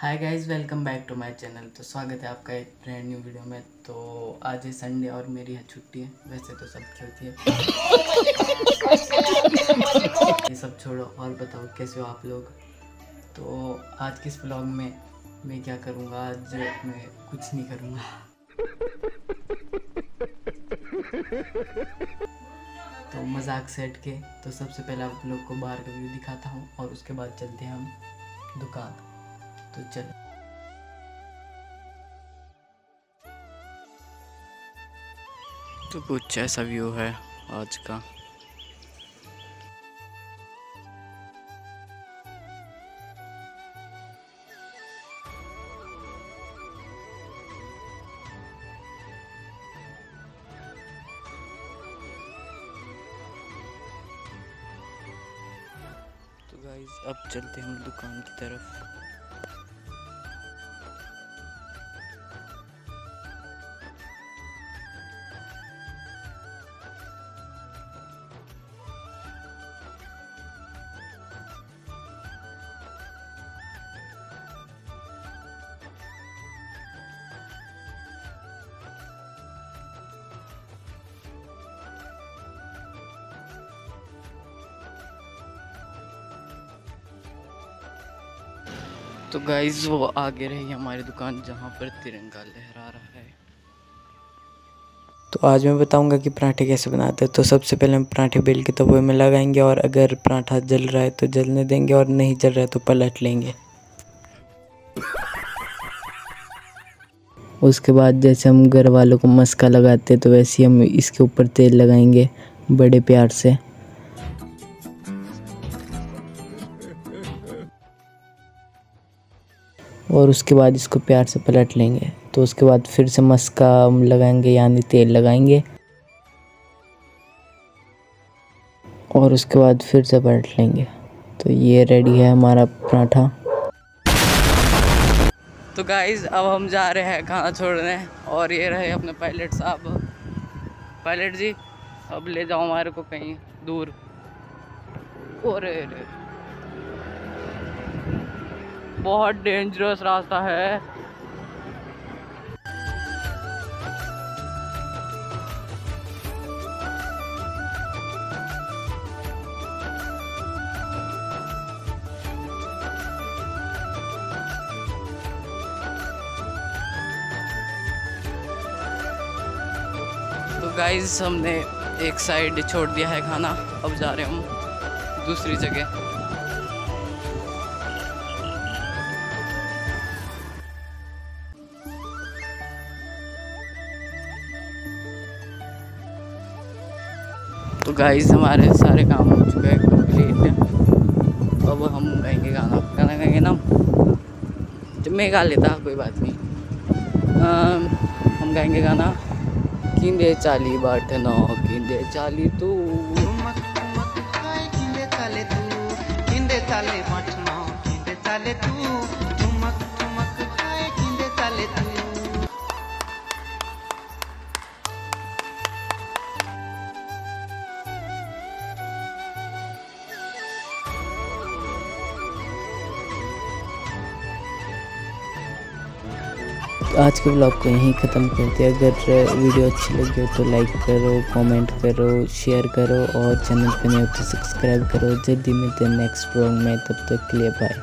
Hi guys welcome back to my channel तो स्वागत है आपका एक ब्रांड न्यू वीडियो में। तो आज है संडे और मेरी है छुट्टी है। वैसे तो सबकी होती है। ये सब छोड़ो और बताओ, कैसे हो आप लोग? तो आज किस ब्लॉग में मैं क्या करूँगा? आज मैं कुछ नहीं करूँगा। तो मज़ाक सेट के। तो सबसे पहले आप लोग को बाहर का व्यू दिखाता हूँ और उसके बाद चलते हैं हम दुकान। तो चलो। तो कुछ ऐसा व्यू है आज का। तो अब चलते हैं हम दुकान की तरफ़। तो गाइज़ वो आगे रही हमारी दुकान जहाँ पर तिरंगा लहरा रहा है। तो आज मैं बताऊँगा कि पराठे कैसे बनाते हैं। तो सबसे पहले हम पराठे बेल के तवे में लगाएँगे और अगर पराठा जल रहा है तो जलने देंगे और नहीं जल रहा है तो पलट लेंगे। उसके बाद जैसे हम घर वालों को मस्का लगाते हैं तो वैसे ही हम इसके ऊपर तेल लगाएँगे बड़े प्यार से। और उसके बाद इसको प्यार से पलट लेंगे। तो उसके बाद फिर से मस्का लगाएँगे, यानी तेल लगाएँगे। और उसके बाद फिर से पलट लेंगे। तो ये रेडी है हमारा पराठा। तो गाइज़ अब हम जा रहे हैं खाना छोड़ने। और ये रहे अपने पायलट साहब। पायलट जी, अब ले जाओ हमारे को कहीं दूर। और बहुत डेंजरस रास्ता है। तो गाइज़ हमने एक साइड छोड़ दिया है खाना। अब जा रहे हम दूसरी जगह। तो गाइस हमारे सारे काम हो चुके हैं कंप्लीट अब हम गाएँगे गाना। गाना गाएँगे ना? जब मैं गा लेता कोई बात नहीं। अम, हम गाएँगे गाना किंदे चाली बाट नौ किंदे चाली तू। किंदे चाले किंदे किंदे चाले तू। आज के ब्लॉग को यहीं ख़त्म करते हैं। अगर वीडियो अच्छी लगी हो तो लाइक करो कमेंट करो शेयर करो और चैनल पर नहीं हो तो सब्सक्राइब करो। जल्दी मिलते हैं नेक्स्ट ब्लॉग में। तब तक के लिए बाय